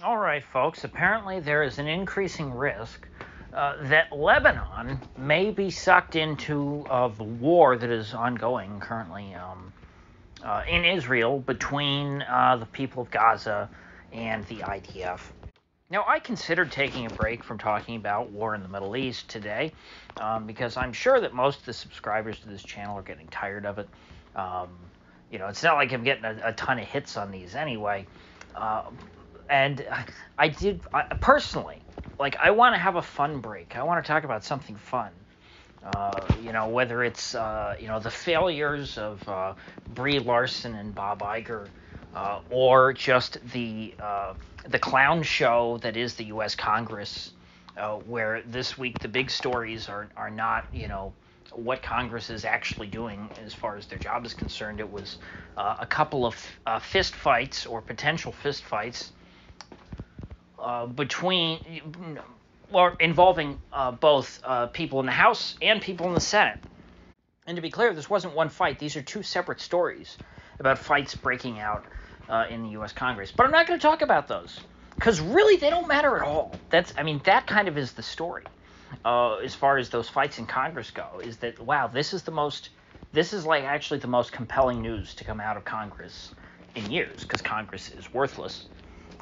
All right, folks. Apparently, there is an increasing risk uh, that Lebanon may be sucked into uh, the war that is ongoing currently um, uh, in Israel between uh, the people of Gaza and the IDF. Now, I considered taking a break from talking about war in the Middle East today um, because I'm sure that most of the subscribers to this channel are getting tired of it. Um, you know, it's not like I'm getting a, a ton of hits on these anyway. Uh, and I did I, personally like I want to have a fun break. I want to talk about something fun. Uh, you know, whether it's uh, you know the failures of uh, Brie Larson and Bob Iger, uh, or just the uh, the clown show that is the U.S. Congress, uh, where this week the big stories are are not you know what Congress is actually doing as far as their job is concerned. It was a couple of fist fights or potential fist fights uh, between, or involving uh, both uh, people in the House and people in the Senate. And to be clear, this wasn't one fight. These are two separate stories about fights breaking out uh, in the U.S. Congress. But I'm not going to talk about those because really they don't matter at all. That's, I mean, that kind of is the story. Uh, as far as those fights in Congress go, is that wow, this is the most, this is like actually the most compelling news to come out of Congress in years because Congress is worthless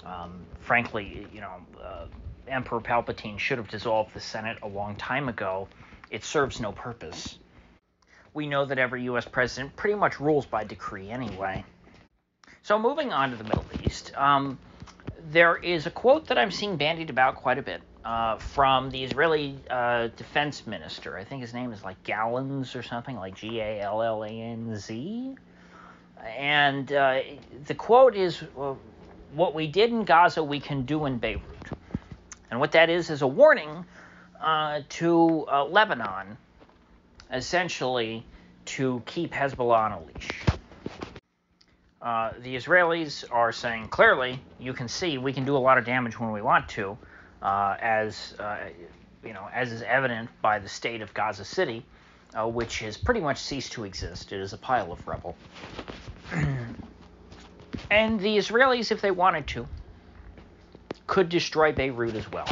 um, frankly, you know, uh, Emperor Palpatine should have dissolved the Senate a long time ago. It serves no purpose. We know that every U.S. president pretty much rules by decree anyway. So, moving on to the Middle East, um, there is a quote that I'm seeing bandied about quite a bit uh, from the Israeli uh, defense minister. I think his name is like Gallons or something, like G A L L A N Z. And uh, the quote is what we did in Gaza, we can do in Beirut. And what that is is a warning uh, to uh, Lebanon, essentially, to keep Hezbollah on a leash. Uh, the Israelis are saying clearly, you can see we can do a lot of damage when we want to, uh, as uh, you know, as is evident by the state of Gaza City, uh, which has pretty much ceased to exist. It is a pile of rubble. And the Israelis, if they wanted to, could destroy Beirut as well.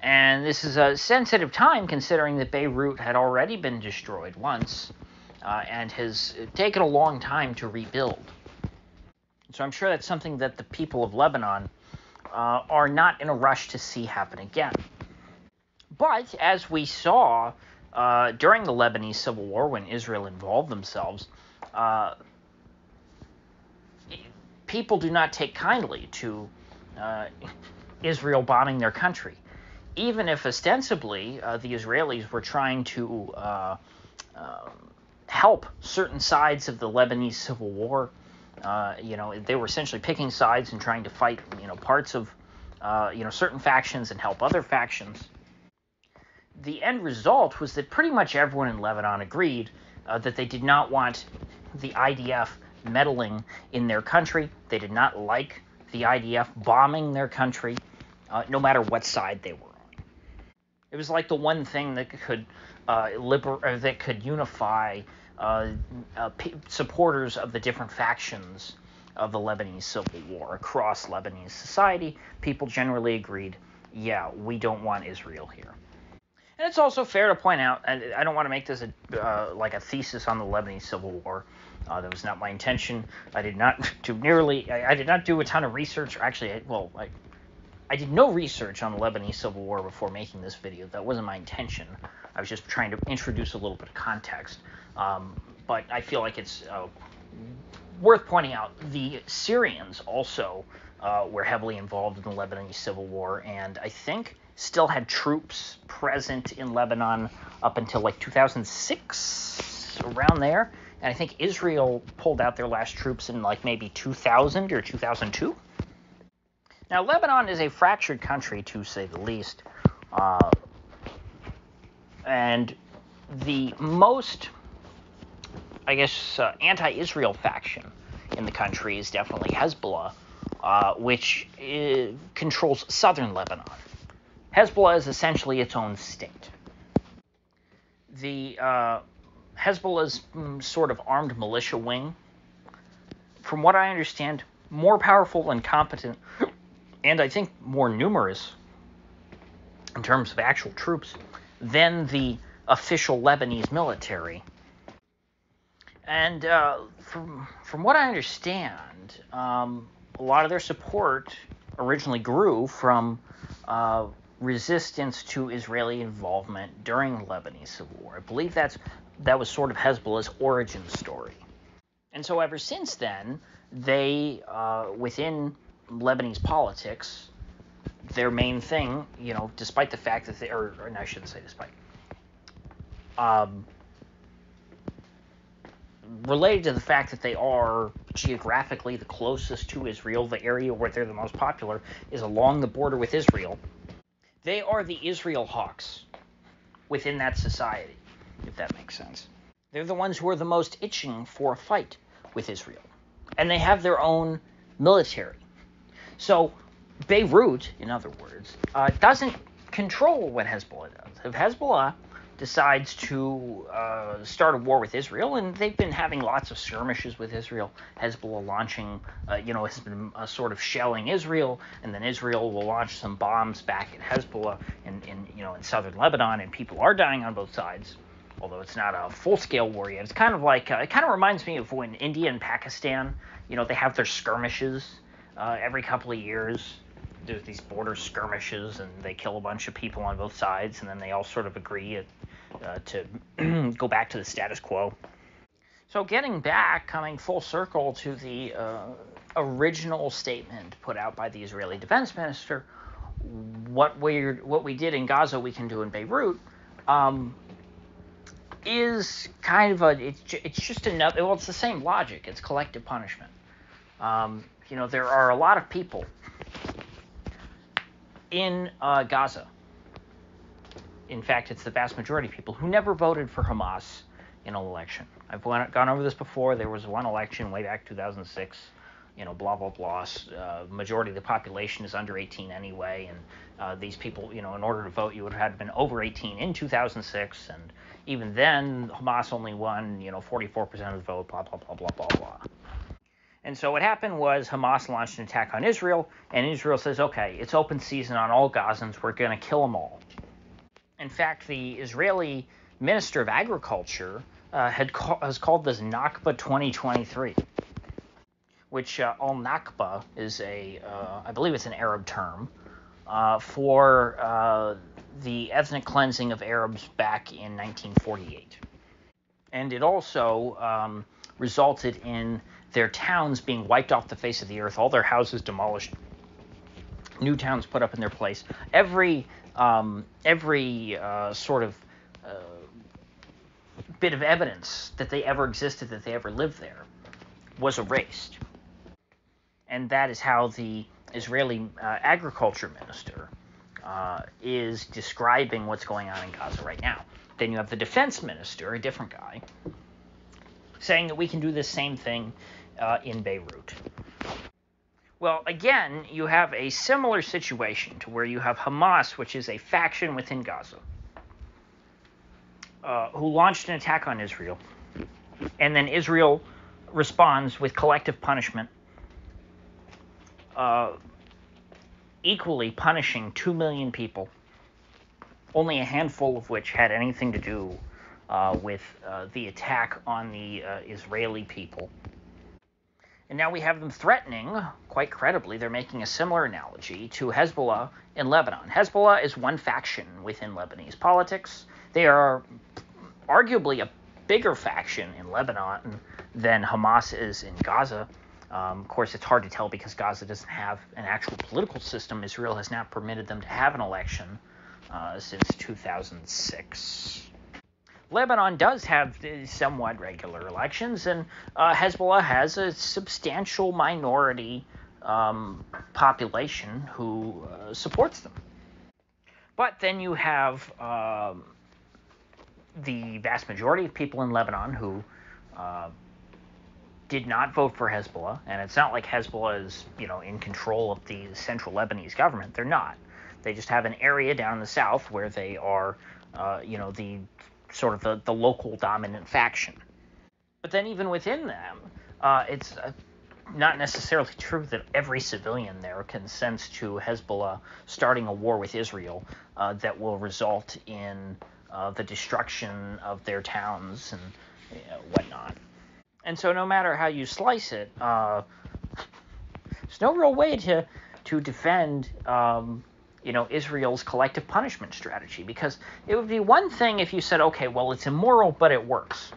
And this is a sensitive time considering that Beirut had already been destroyed once uh, and has taken a long time to rebuild. So I'm sure that's something that the people of Lebanon uh, are not in a rush to see happen again. But as we saw uh, during the Lebanese Civil War when Israel involved themselves, uh, people do not take kindly to uh, Israel bombing their country. Even if ostensibly uh, the Israelis were trying to uh, um, help certain sides of the Lebanese civil war, uh, you know, they were essentially picking sides and trying to fight, you know, parts of, uh, you know, certain factions and help other factions. The end result was that pretty much everyone in Lebanon agreed uh, that they did not want the IDF meddling in their country. They did not like the IDF bombing their country, uh, no matter what side they were on. It was like the one thing that could uh, liber- that could unify uh, uh, p- supporters of the different factions of the Lebanese civil war across Lebanese society. People generally agreed, yeah, we don't want Israel here. And it's also fair to point out, and I don't want to make this a, uh, like a thesis on the Lebanese civil war, uh, that was not my intention. I did not do nearly. I, I did not do a ton of research. Actually, I, well, I, I did no research on the Lebanese Civil War before making this video. That wasn't my intention. I was just trying to introduce a little bit of context. Um, but I feel like it's uh, worth pointing out the Syrians also uh, were heavily involved in the Lebanese Civil War, and I think still had troops present in Lebanon up until like 2006, around there and I think Israel pulled out their last troops in like maybe 2000 or 2002. Now, Lebanon is a fractured country, to say the least, uh, and the most, I guess, uh, anti-Israel faction in the country is definitely Hezbollah, uh, which uh, controls southern Lebanon. Hezbollah is essentially its own state. The uh, Hezbollah's mm, sort of armed militia wing, from what I understand, more powerful and competent and I think more numerous in terms of actual troops than the official Lebanese military. And uh, from from what I understand, um, a lot of their support originally grew from uh, resistance to Israeli involvement during the Lebanese Civil War. I believe that's that was sort of Hezbollah's origin story. And so ever since then, they uh, within Lebanese politics, their main thing, you know, despite the fact that they, or, or no, I shouldn't say despite, um, related to the fact that they are geographically the closest to Israel, the area where they're the most popular is along the border with Israel. They are the Israel hawks within that society, if that makes sense. They're the ones who are the most itching for a fight with Israel. And they have their own military. So Beirut, in other words, uh, doesn't control what Hezbollah does. If Hezbollah decides to uh, start a war with Israel, and they've been having lots of skirmishes with Israel. Hezbollah launching, uh, you know, has been uh, sort of shelling Israel, and then Israel will launch some bombs back at Hezbollah in, in, you know, in southern Lebanon, and people are dying on both sides. Although it's not a full-scale war yet, it's kind of like uh, it kind of reminds me of when India and Pakistan, you know, they have their skirmishes uh, every couple of years there's these border skirmishes and they kill a bunch of people on both sides and then they all sort of agree uh, to go back to the status quo. So getting back, coming full circle to the uh, original statement put out by the Israeli defense minister, what we what we did in Gaza we can do in Beirut. Um, is kind of a it's, it's just another well it's the same logic it's collective punishment um, you know there are a lot of people in uh, Gaza. In fact, it's the vast majority of people who never voted for Hamas in an election. I've gone over this before. There was one election way back 2006. You know, blah blah blah. Uh, majority of the population is under 18 anyway, and uh, these people, you know, in order to vote, you would have had to been over 18 in 2006, and even then, Hamas only won, you know, 44% of the vote. Blah blah blah blah blah blah. And so what happened was Hamas launched an attack on Israel, and Israel says, okay, it's open season on all Gazans. We're going to kill them all. In fact, the Israeli Minister of Agriculture uh, had call, has called this Nakba 2023, which uh, al Nakba is a, uh, I believe it's an Arab term, uh, for uh, the ethnic cleansing of Arabs back in 1948. And it also um, resulted in their towns being wiped off the face of the earth, all their houses demolished, new towns put up in their place. Every um, every uh, sort of uh, bit of evidence that they ever existed, that they ever lived there, was erased. And that is how the Israeli uh, agriculture minister uh, is describing what's going on in Gaza right now. Then you have the defense minister, a different guy, saying that we can do the same thing uh, in Beirut. Well, again, you have a similar situation to where you have Hamas, which is a faction within Gaza, uh, who launched an attack on Israel, and then Israel responds with collective punishment, uh, equally punishing 2 million people, only a handful of which had anything to do uh, with uh, the attack on the uh, Israeli people. And now we have them threatening, quite credibly, they're making a similar analogy to Hezbollah in Lebanon. Hezbollah is one faction within Lebanese politics. They are arguably a bigger faction in Lebanon than Hamas is in Gaza. Um, of course, it's hard to tell because Gaza doesn't have an actual political system. Israel has not permitted them to have an election uh, since 2006. Lebanon does have somewhat regular elections, and uh, Hezbollah has a substantial minority um, population who uh, supports them. But then you have um, the vast majority of people in Lebanon who uh, did not vote for Hezbollah, and it's not like Hezbollah is, you know, in control of the central Lebanese government. They're not. They just have an area down in the south where they are, uh, you know, the sort of the, the local dominant faction. But then even within them, uh, it's uh, not necessarily true that every civilian there consents to Hezbollah starting a war with Israel uh, that will result in uh, the destruction of their towns and you know, whatnot. And so, no matter how you slice it, uh, there's no real way to to defend, um, you know, Israel's collective punishment strategy because it would be one thing if you said, okay, well, it's immoral, but it works.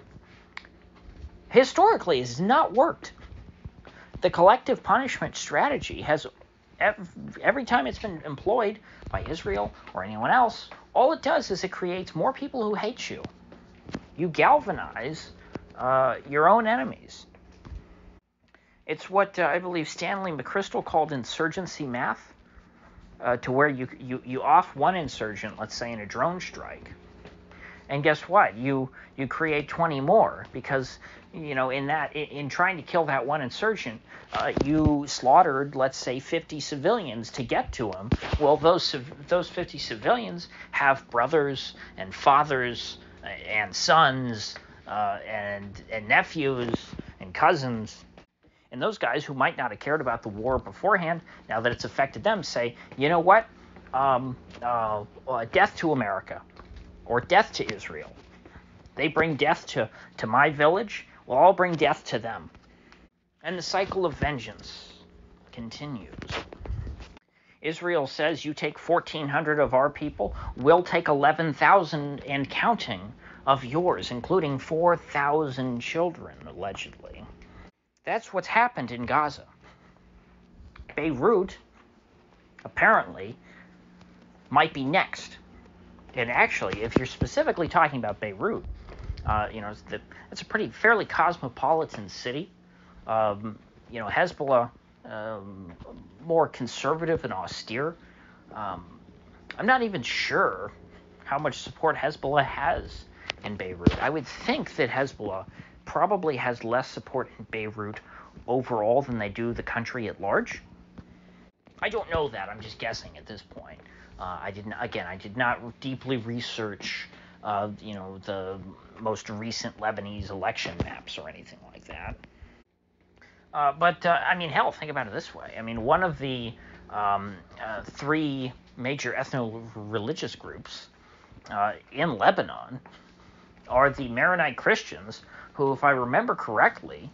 Historically, it's not worked. The collective punishment strategy has every time it's been employed by Israel or anyone else, all it does is it creates more people who hate you. You galvanize uh, your own enemies. It's what uh, I believe Stanley McChrystal called insurgency math, uh, to where you, you, you off one insurgent, let's say in a drone strike, and guess what? You you create 20 more because you know in that in, in trying to kill that one insurgent, uh, you slaughtered let's say 50 civilians to get to him. Well, those those 50 civilians have brothers and fathers uh, and sons uh, and and nephews and cousins. And those guys who might not have cared about the war beforehand, now that it's affected them, say, you know what? Um, uh, uh death to America or death to Israel. They bring death to, to my village, well, I'll bring death to them. And the cycle of vengeance continues. Israel says, You take 1,400 of our people, we'll take 11,000 and counting of yours, including 4,000 children, allegedly. That's what's happened in Gaza. Beirut, apparently, might be next and actually, if you're specifically talking about Beirut, uh, you know, it's, the, it's, a pretty fairly cosmopolitan city. Um, you know, Hezbollah um, more conservative and austere. Um, I'm not even sure how much support Hezbollah has in Beirut. I would think that Hezbollah probably has less support in Beirut overall than they do the country at large. I don't know that. I'm just guessing at this point. Uh, I didn't again. I did not deeply research, uh, you know, the most recent Lebanese election maps or anything like that. Uh, but uh, I mean, hell, think about it this way. I mean, one of the um, uh, three major ethno-religious groups uh, in Lebanon are the Maronite Christians, who, if I remember correctly,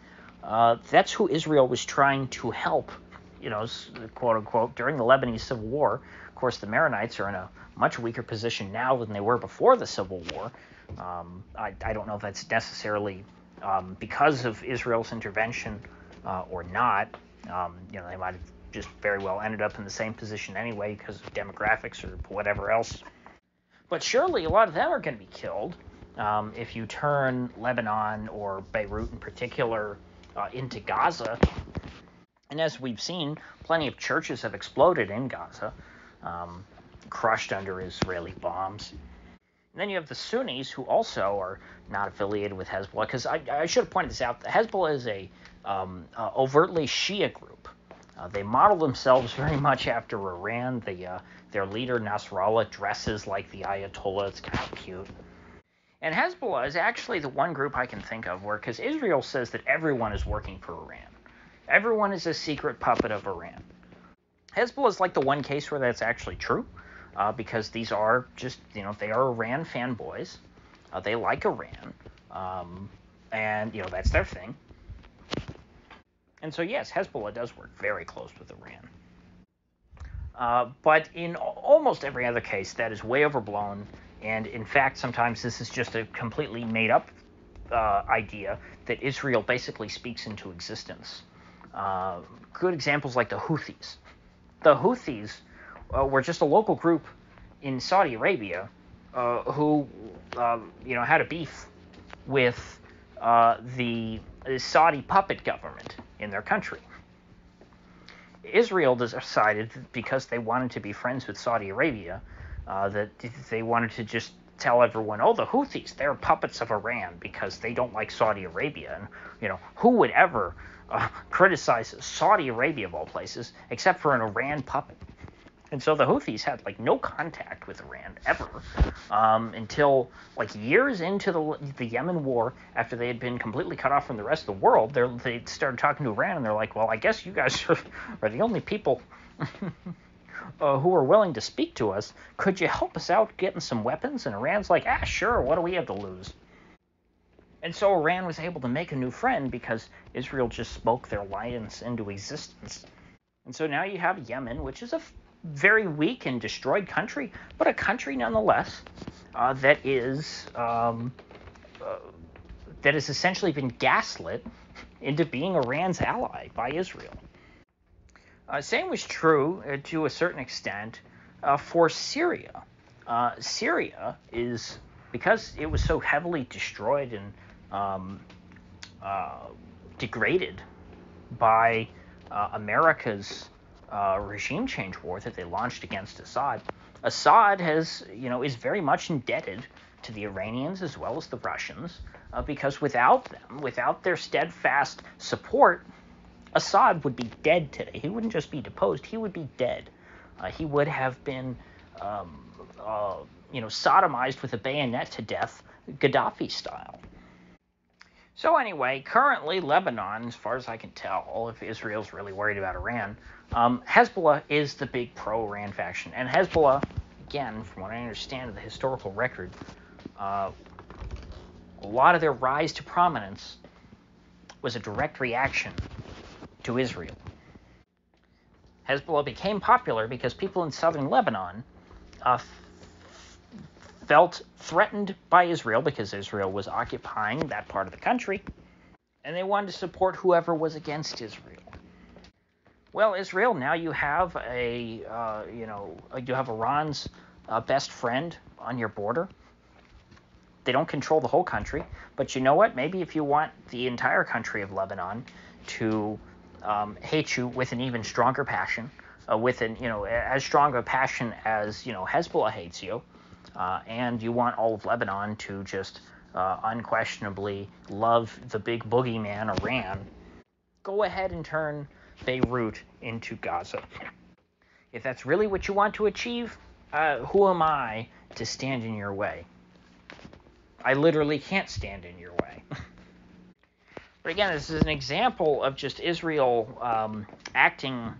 that's who Israel was trying to help you know, quote unquote, during the Lebanese Civil War. Of course, the Maronites are in a much weaker position now than they were before the Civil War. Um, I, I, don't know if that's necessarily um, because of Israel's intervention uh, or not. Um, you know, they might have just very well ended up in the same position anyway because of demographics or whatever else. But surely a lot of them are going to be killed um, if you turn Lebanon or Beirut in particular uh, into Gaza. And as we've seen, plenty of churches have exploded in Gaza, um, crushed under Israeli bombs. And then you have the Sunnis, who also are not affiliated with Hezbollah, because I, I, should have pointed this out. Hezbollah is a um, uh, overtly Shia group. Uh, they model themselves very much after Iran. The, uh, their leader Nasrallah dresses like the Ayatollah. It's kind of cute. And Hezbollah is actually the one group I can think of where, because Israel says that everyone is working for Iran. Everyone is a secret puppet of Iran. Hezbollah is like the one case where that's actually true, uh, because these are just, you know, they are Iran fanboys. Uh, they like Iran, um, and, you know, that's their thing. And so, yes, Hezbollah does work very close with Iran. Uh, but in almost every other case, that is way overblown. And in fact, sometimes this is just a completely made up uh, idea that Israel basically speaks into existence. Uh, good examples like the Houthis. The Houthis uh, were just a local group in Saudi Arabia uh, who, um, you know, had a beef with uh, the Saudi puppet government in their country. Israel decided because they wanted to be friends with Saudi Arabia uh, that they wanted to just tell everyone, oh, the Houthis, they're puppets of Iran because they don't like Saudi Arabia. And, you know, who would ever uh, criticize Saudi Arabia, of all places, except for an Iran puppet? And so the Houthis had like no contact with Iran ever um, until like years into the the Yemen war, after they had been completely cut off from the rest of the world. They started talking to Iran, and they're like, "Well, I guess you guys are, are the only people." Uh, who are willing to speak to us, could you help us out getting some weapons? And Iran's like, ah, sure, what do we have to lose? And so Iran was able to make a new friend because Israel just spoke their alliance into existence. And so now you have Yemen, which is a very weak and destroyed country, but a country nonetheless uh, that is um, uh, that has essentially been gaslit into being Iran's ally by Israel. Uh, same was true uh, to a certain extent uh, for Syria. Uh, Syria is because it was so heavily destroyed and um, degraded by America's uh, regime change war that they launched against Assad. Assad has, you know, is very much indebted to the Iranians as well as the Russians, uh, because without them, without their steadfast support, Assad would be dead today. He wouldn't just be deposed; he would be dead. Uh, he would have been, um, uh, you know, sodomized with a bayonet to death, Gaddafi style. So anyway, currently Lebanon, as far as I can tell, if Israel's really worried about Iran, um, Hezbollah is the big pro-Iran faction, and Hezbollah, again, from what I understand of the historical record, uh, a lot of their rise to prominence was a direct reaction to Israel. Hezbollah became popular because people in southern Lebanon uh, felt threatened by Israel because Israel was occupying that part of the country, and they wanted to support whoever was against Israel. Well, Israel, now you have a, uh, you know, you have Iran's uh, best friend on your border. They don't control the whole country, but you know what? Maybe if you want the entire country of Lebanon to um, hate you with an even stronger passion, uh, with an, you know, as strong a passion as, you know, Hezbollah hates you, uh, and you want all of Lebanon to just uh, unquestionably love the big boogeyman Iran, go ahead and turn Beirut into Gaza. If that's really what you want to achieve, uh, who am I to stand in your way? I literally can't stand in your way. but again, this is an example of just Israel um, acting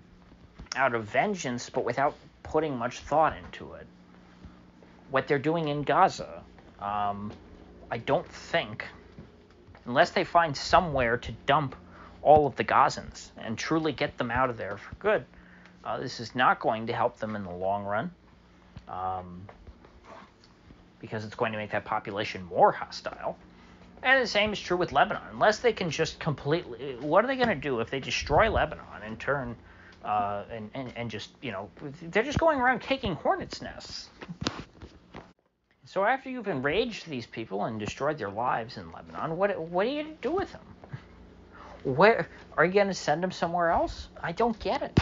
out of vengeance, but without putting much thought into it what they're doing in Gaza, um, I don't think, unless they find somewhere to dump all of the Gazans and truly get them out of there for good, uh, this is not going to help them in the long run. Um, because it's going to make that population more hostile. And the same is true with Lebanon. Unless they can just completely, what are they going to do if they destroy Lebanon and turn, uh, and, and and just you know, they're just going around kicking hornets' nests. So after you've enraged these people and destroyed their lives in Lebanon, what what are you going to do with them? Where are you going to send them somewhere else? I don't get it.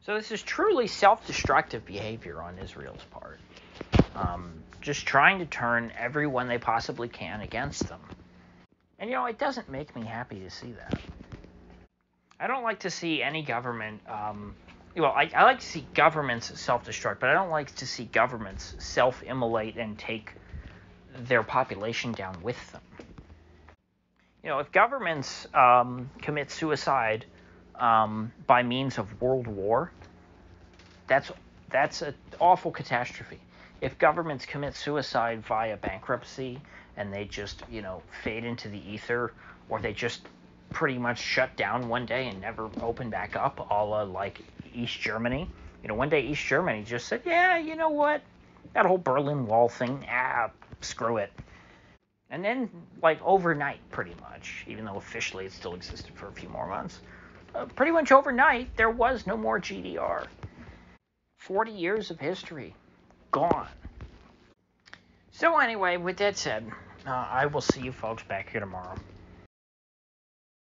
So this is truly self-destructive behavior on Israel's part. Um, just trying to turn everyone they possibly can against them. And you know, it doesn't make me happy to see that. I don't like to see any government um, well, I, I like to see governments self-destruct, but I don't like to see governments self-immolate and take their population down with them. You know, if governments um, commit suicide um, by means of world war, that's that's an awful catastrophe. If governments commit suicide via bankruptcy and they just you know fade into the ether, or they just pretty much shut down one day and never open back up, a la like East Germany. You know, one day East Germany just said, yeah, you know what? That whole Berlin Wall thing, ah, screw it. And then, like overnight, pretty much, even though officially it still existed for a few more months, uh, pretty much overnight, there was no more GDR. 40 years of history gone. So, anyway, with that said, uh, I will see you folks back here tomorrow.